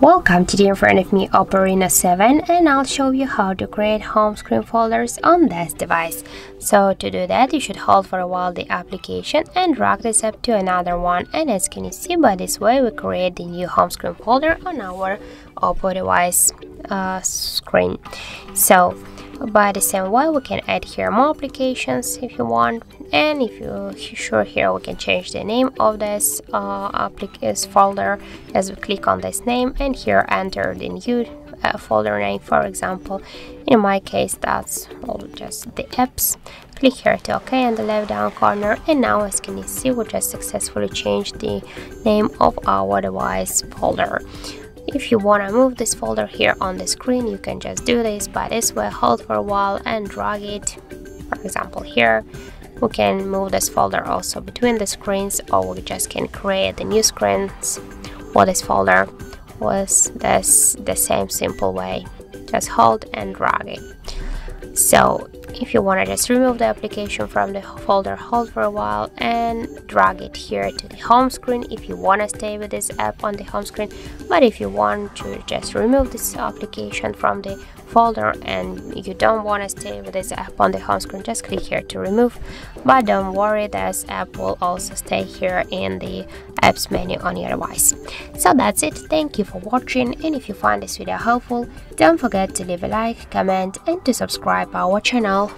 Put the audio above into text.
Welcome to the in front of me Oppo Reno 7 and I'll show you how to create home screen folders on this device. So to do that you should hold for a while the application and drag this up to another one and as can you see by this way we create the new home screen folder on our Oppo device uh, screen. So by the same way we can add here more applications if you want. And if you're sure here we can change the name of this uh, folder as we click on this name and here enter the new uh, folder name for example. In my case that's just the apps. Click here to ok in the left down corner. And now as can you see we just successfully changed the name of our device folder if you want to move this folder here on the screen, you can just do this by this way, hold for a while and drag it. For example, here we can move this folder also between the screens or we just can create the new screens for this folder with this the same simple way. Just hold and drag it. So if you want to just remove the application from the folder hold for a while and drag it here to the home screen if you want to stay with this app on the home screen. But if you want to just remove this application from the folder and you don't want to stay with this app on the home screen just click here to remove. But don't worry this app will also stay here in the apps menu on your device. So that's it. Thank you for watching and if you find this video helpful don't forget to leave a like comment and to subscribe our channel